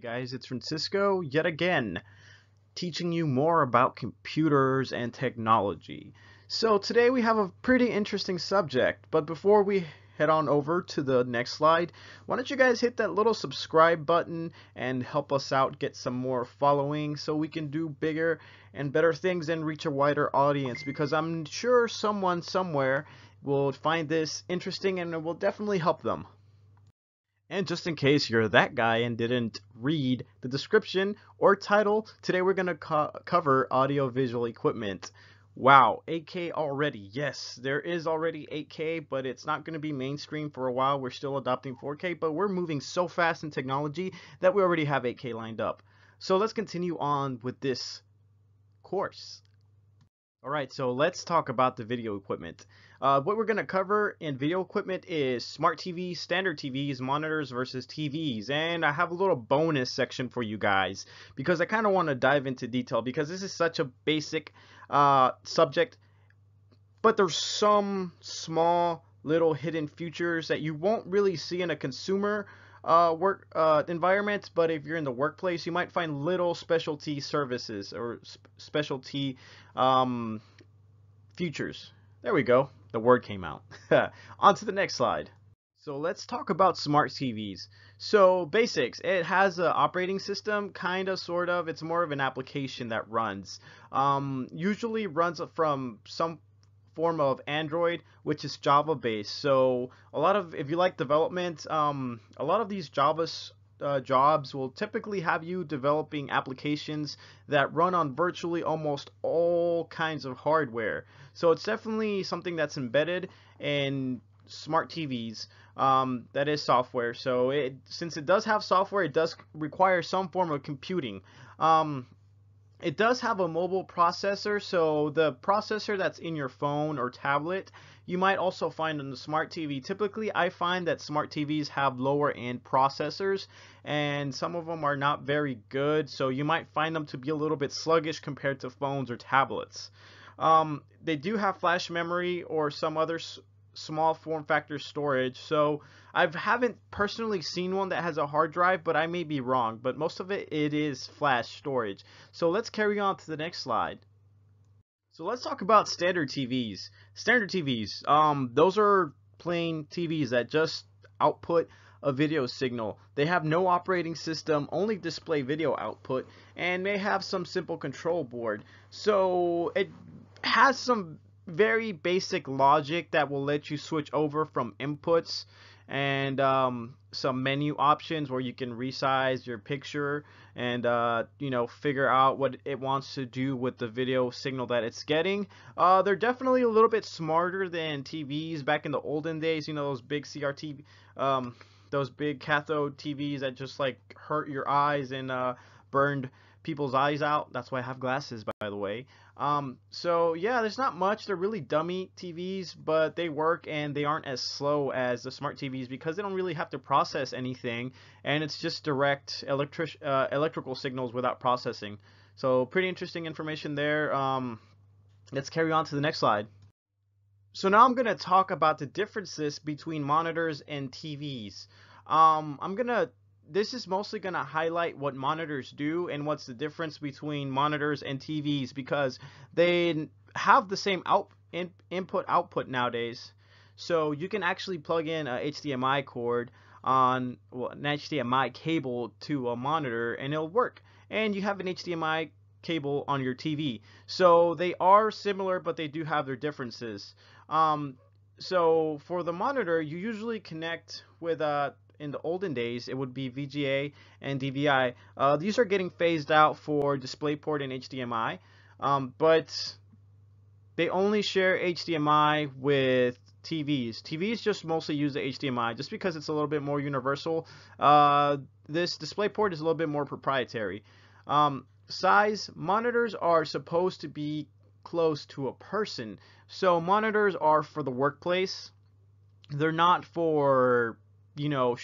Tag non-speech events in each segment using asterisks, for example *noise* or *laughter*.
Hey guys, it's Francisco yet again, teaching you more about computers and technology. So today we have a pretty interesting subject, but before we head on over to the next slide, why don't you guys hit that little subscribe button and help us out get some more following so we can do bigger and better things and reach a wider audience because I'm sure someone somewhere will find this interesting and it will definitely help them. And just in case you're that guy and didn't read the description or title, today we're going to co cover audio-visual equipment. Wow, 8K already. Yes, there is already 8K, but it's not going to be mainstream for a while. We're still adopting 4K, but we're moving so fast in technology that we already have 8K lined up. So let's continue on with this course. Alright, so let's talk about the video equipment. Uh, what we're going to cover in video equipment is smart TVs, standard TVs, monitors versus TVs. And I have a little bonus section for you guys because I kind of want to dive into detail because this is such a basic uh, subject. But there's some small little hidden features that you won't really see in a consumer uh, work uh, environment, but if you're in the workplace, you might find little specialty services or sp specialty um, features. There we go the word came out. *laughs* On to the next slide. So let's talk about smart TVs. So basics, it has an operating system, kind of, sort of. It's more of an application that runs. Um, usually runs from some form of Android, which is Java based. So a lot of, if you like development, um, a lot of these Java uh, jobs will typically have you developing applications that run on virtually almost all kinds of hardware. So it's definitely something that's embedded in smart TVs. Um, that is software. So it since it does have software, it does require some form of computing. Um, it does have a mobile processor, so the processor that's in your phone or tablet, you might also find on the smart TV. Typically, I find that smart TVs have lower end processors, and some of them are not very good, so you might find them to be a little bit sluggish compared to phones or tablets. Um, they do have flash memory or some other small form factor storage. So I haven't personally seen one that has a hard drive, but I may be wrong. But most of it, it is flash storage. So let's carry on to the next slide. So let's talk about standard TVs. Standard TVs, um, those are plain TVs that just output a video signal. They have no operating system, only display video output, and may have some simple control board. So it has some very basic logic that will let you switch over from inputs and um, some menu options where you can resize your picture and uh, you know figure out what it wants to do with the video signal that it's getting. Uh, they're definitely a little bit smarter than TVs back in the olden days. You know those big CRT, um, those big cathode TVs that just like hurt your eyes and uh, burned people's eyes out. That's why I have glasses, by the way. Um, so yeah, there's not much. They're really dummy TVs, but they work and they aren't as slow as the smart TVs because they don't really have to process anything, and it's just direct electric uh, electrical signals without processing. So pretty interesting information there. Um, let's carry on to the next slide. So now I'm going to talk about the differences between monitors and TVs. Um, I'm going to this is mostly going to highlight what monitors do and what's the difference between monitors and TVs because they have the same out in, input output nowadays. So you can actually plug in a HDMI cord on well, an HDMI cable to a monitor and it'll work. And you have an HDMI cable on your TV. So they are similar, but they do have their differences. Um, so for the monitor, you usually connect with a in the olden days, it would be VGA and DVI. Uh, these are getting phased out for DisplayPort and HDMI, um, but they only share HDMI with TVs. TVs just mostly use the HDMI just because it's a little bit more universal. Uh, this DisplayPort is a little bit more proprietary. Um, size, monitors are supposed to be close to a person. So monitors are for the workplace. They're not for you know,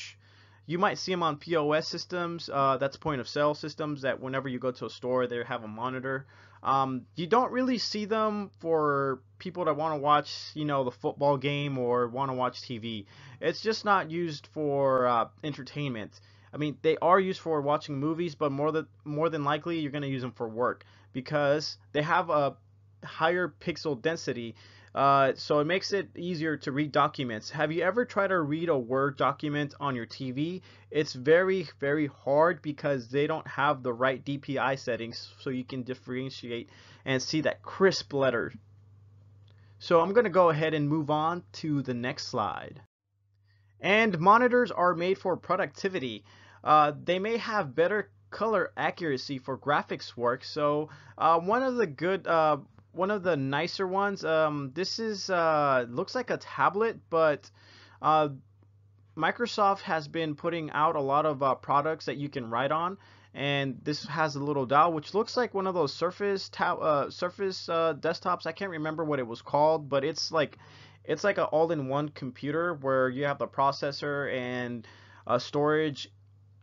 you might see them on POS systems. Uh, that's point of sale systems that whenever you go to a store, they have a monitor. Um, you don't really see them for people that want to watch, you know, the football game or want to watch TV. It's just not used for uh, entertainment. I mean, they are used for watching movies, but more than more than likely you're gonna use them for work because they have a higher pixel density. Uh, so it makes it easier to read documents. Have you ever tried to read a Word document on your TV? It's very, very hard because they don't have the right DPI settings so you can differentiate and see that crisp letter. So I'm going to go ahead and move on to the next slide. And monitors are made for productivity. Uh, they may have better color accuracy for graphics work. So uh, one of the good, uh, one of the nicer ones. Um, this is uh, looks like a tablet, but uh, Microsoft has been putting out a lot of uh, products that you can write on. And this has a little dial, which looks like one of those Surface uh, Surface desktops. I can't remember what it was called, but it's like it's like an all-in-one computer where you have the processor and uh, storage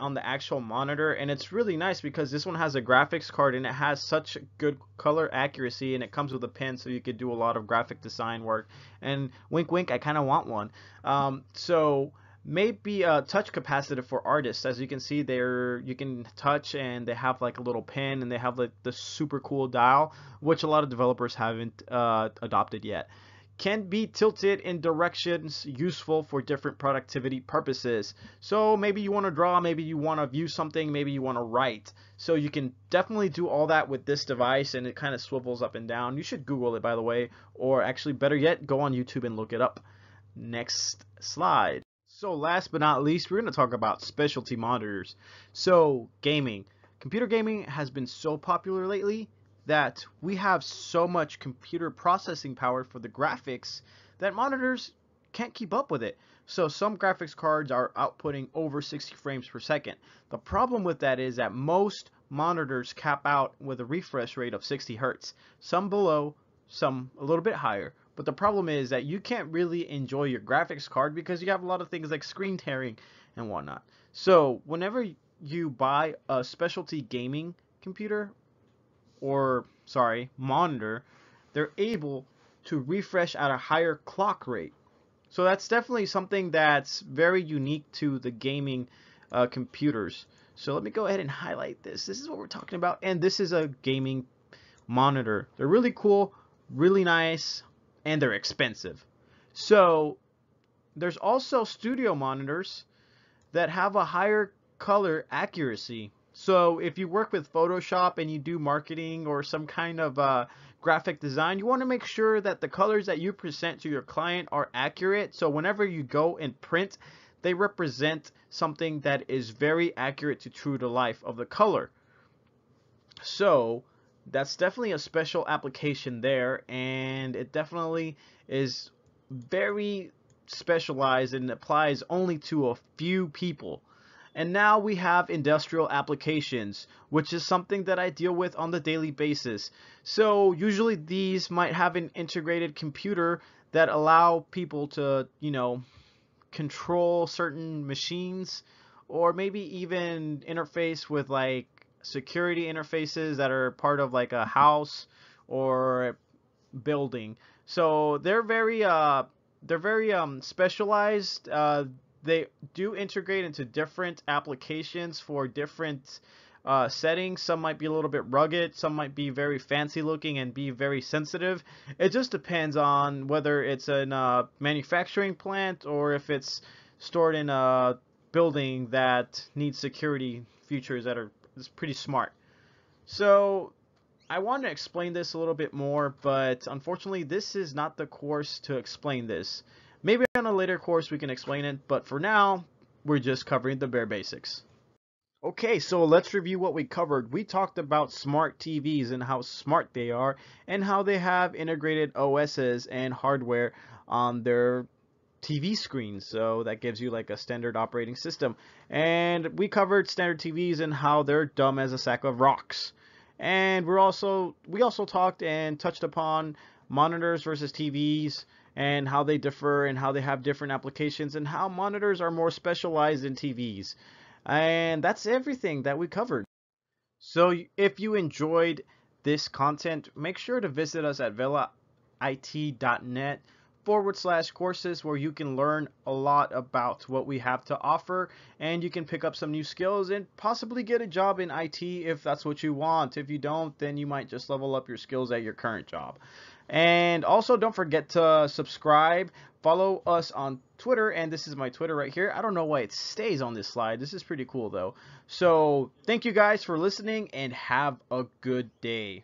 on the actual monitor and it's really nice because this one has a graphics card and it has such good color accuracy and it comes with a pen so you could do a lot of graphic design work. And wink wink I kind of want one. Um, so maybe a touch capacitive for artists. As you can see there you can touch and they have like a little pen and they have like the super cool dial which a lot of developers haven't uh, adopted yet can be tilted in directions useful for different productivity purposes. So maybe you want to draw, maybe you want to view something, maybe you want to write. So you can definitely do all that with this device and it kind of swivels up and down. You should Google it by the way, or actually better yet, go on YouTube and look it up. Next slide. So last but not least, we're going to talk about specialty monitors. So gaming. Computer gaming has been so popular lately that we have so much computer processing power for the graphics that monitors can't keep up with it. So some graphics cards are outputting over 60 frames per second. The problem with that is that most monitors cap out with a refresh rate of 60 hertz. Some below, some a little bit higher. But the problem is that you can't really enjoy your graphics card because you have a lot of things like screen tearing and whatnot. So whenever you buy a specialty gaming computer or sorry, monitor, they're able to refresh at a higher clock rate. So that's definitely something that's very unique to the gaming uh, computers. So let me go ahead and highlight this. This is what we're talking about. And this is a gaming monitor. They're really cool, really nice, and they're expensive. So there's also studio monitors that have a higher color accuracy. So if you work with Photoshop and you do marketing or some kind of uh, graphic design, you want to make sure that the colors that you present to your client are accurate. So whenever you go and print, they represent something that is very accurate to true to life of the color. So that's definitely a special application there and it definitely is very specialized and applies only to a few people. And now we have industrial applications, which is something that I deal with on the daily basis. So usually these might have an integrated computer that allow people to, you know, control certain machines or maybe even interface with like security interfaces that are part of like a house or building. So they're very uh they're very um specialized uh they do integrate into different applications for different uh, settings. Some might be a little bit rugged, some might be very fancy looking and be very sensitive. It just depends on whether it's in a manufacturing plant or if it's stored in a building that needs security features that are pretty smart. So I want to explain this a little bit more, but unfortunately this is not the course to explain this. Maybe on a later course we can explain it, but for now, we're just covering the bare basics. Okay, so let's review what we covered. We talked about smart TVs and how smart they are and how they have integrated OSs and hardware on their TV screens. So that gives you like a standard operating system. And we covered standard TVs and how they're dumb as a sack of rocks. And we're also we also talked and touched upon monitors versus TVs and how they differ and how they have different applications and how monitors are more specialized in TVs. And that's everything that we covered. So if you enjoyed this content, make sure to visit us at velait.net forward slash courses where you can learn a lot about what we have to offer and you can pick up some new skills and possibly get a job in IT if that's what you want. If you don't, then you might just level up your skills at your current job. And also, don't forget to subscribe. Follow us on Twitter, and this is my Twitter right here. I don't know why it stays on this slide. This is pretty cool, though. So, thank you guys for listening, and have a good day.